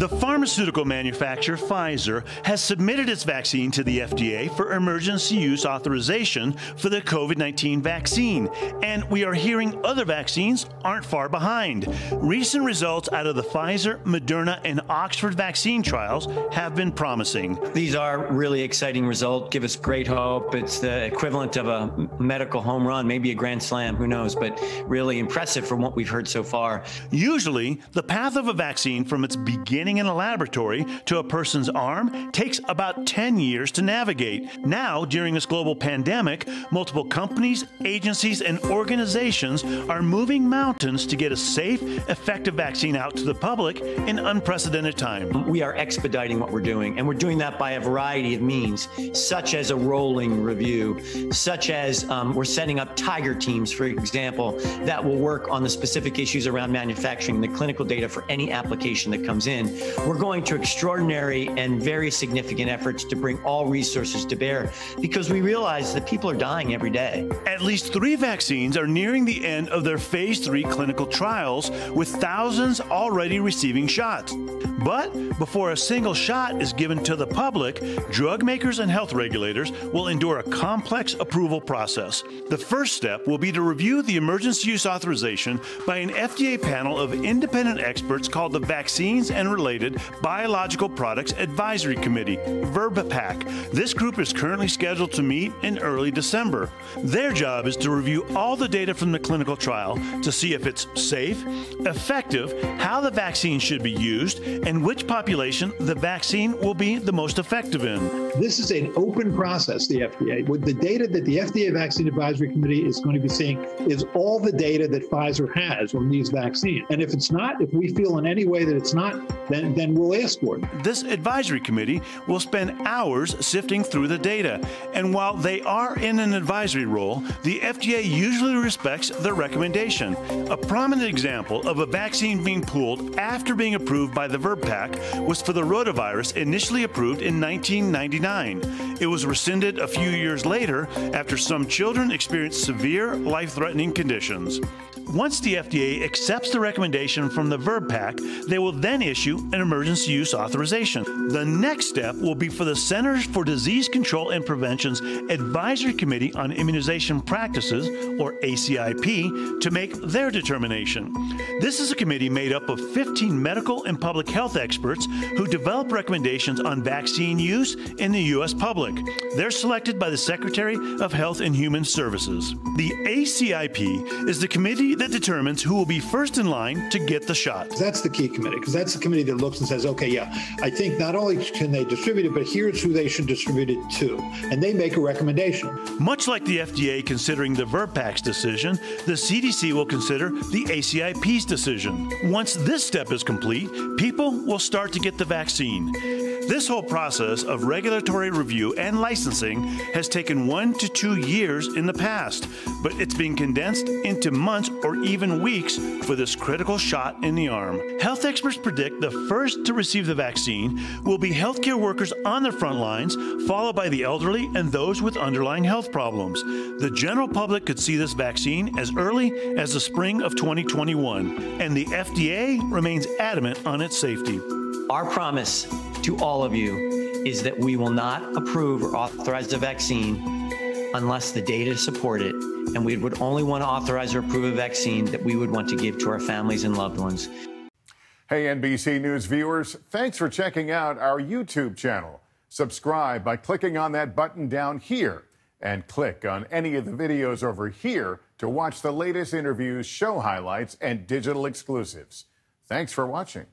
The pharmaceutical manufacturer Pfizer has submitted its vaccine to the FDA for emergency use authorization for the COVID 19 vaccine, and we are hearing other vaccines aren't far behind. Recent results out of the Pfizer, Moderna, and Oxford vaccine trials have been promising. These are really exciting results, give us great hope. It's the equivalent of a medical home run, maybe a grand slam, who knows, but really impressive from what we've heard so far. Usually, the path of a vaccine from its beginning in a laboratory to a person's arm takes about 10 years to navigate. Now, during this global pandemic, multiple companies, agencies, and organizations are moving mountains to get a safe, effective vaccine out to the public in unprecedented time. We are expediting what we're doing, and we're doing that by a variety of means, such as a rolling review, such as um, we're setting up tiger teams, for example, that will work on the specific issues around manufacturing, the clinical data for any application that comes in. We're going to extraordinary and very significant efforts to bring all resources to bear because we realize that people are dying every day. At least three vaccines are nearing the end of their phase three clinical trials, with thousands already receiving shots. But before a single shot is given to the public, drug makers and health regulators will endure a complex approval process. The first step will be to review the emergency use authorization by an FDA panel of independent experts called the Vaccines and Related Biological Products Advisory Committee, VRBPAC. This group is currently scheduled to meet in early December. Their job is to review all the data from the clinical trial to see if it's safe, effective, how the vaccine should be used, and which population the vaccine will be the most effective in. This is an open process, the FDA. With the data that the FDA Vaccine Advisory Committee is going to be seeing is all the data that Pfizer has on these vaccines. And if it's not, if we feel in any way that it's not, then, then we'll ask for it. This advisory committee will spend hours sifting through the data. And while they are in an advisory role, the FDA usually respects their recommendation. A prominent example of a vaccine being pulled after being approved by the VRBPAC was for the rotavirus initially approved in 1999. It was rescinded a few years later after some children experienced severe life threatening conditions. Once the FDA accepts the recommendation from the VRBPAC, they will then issue an emergency use authorization. The next step will be for the Centers for Disease Control and Prevention's Advisory Committee on Immunization Practices, or ACIP, to make their determination. This is a committee made up of 15 medical and public health experts who develop recommendations on vaccine use in the U.S. public. They're selected by the Secretary of Health and Human Services. The ACIP is the committee that determines who will be first in line to get the shot. That's the key committee because that's the committee that looks and says, okay, yeah, I think not only can they distribute it, but here's who they should distribute it to. And they make a recommendation. Much like the FDA considering the VRBPAC's decision, the CDC will consider the ACIP's decision. Once this step is complete, people will start to get the vaccine. This whole process of regulatory review and licensing has taken one to two years in the past, but it's being condensed into months or even weeks for this critical shot in the arm. Health experts predict the first to receive the vaccine will be healthcare workers on the front lines, followed by the elderly and those with underlying health problems. The general public could see this vaccine as early as the spring of 2021, and the FDA remains adamant on its safety. Our promise to all of you is that we will not approve or authorize a vaccine unless the data support it. And we would only want to authorize or approve a vaccine that we would want to give to our families and loved ones. Hey, NBC News viewers, thanks for checking out our YouTube channel. Subscribe by clicking on that button down here and click on any of the videos over here to watch the latest interviews, show highlights, and digital exclusives. Thanks for watching.